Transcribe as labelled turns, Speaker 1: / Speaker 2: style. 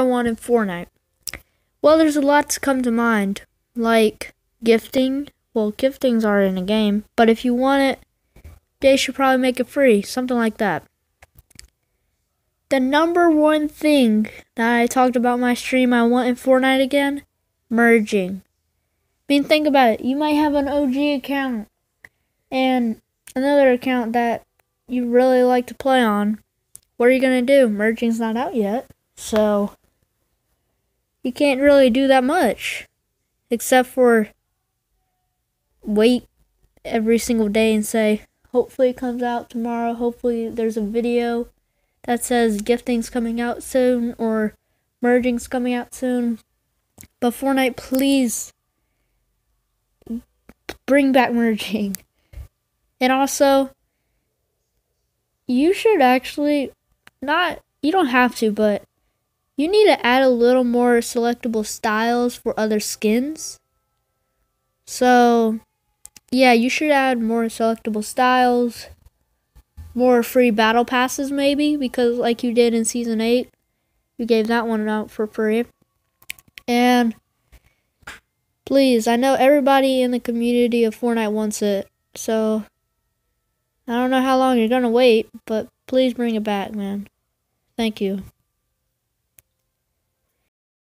Speaker 1: I want in Fortnite? Well, there's a lot to come to mind, like gifting. Well, giftings are in a game, but if you want it, they should probably make it free, something like that. The number one thing that I talked about my stream I want in Fortnite again, merging. I mean, think about it. You might have an OG account and another account that you really like to play on. What are you going to do? Merging's not out yet. So, you can't really do that much. Except for wait every single day and say, hopefully it comes out tomorrow. Hopefully there's a video that says gifting's coming out soon or merging's coming out soon. But Fortnite, please bring back merging. And also, you should actually not, you don't have to, but you need to add a little more selectable styles for other skins. So, yeah, you should add more selectable styles, more free battle passes maybe, because like you did in Season 8, you gave that one out for free. And please, I know everybody in the community of Fortnite wants it, so I don't know how long you're gonna wait, but please bring it back, man. Thank you.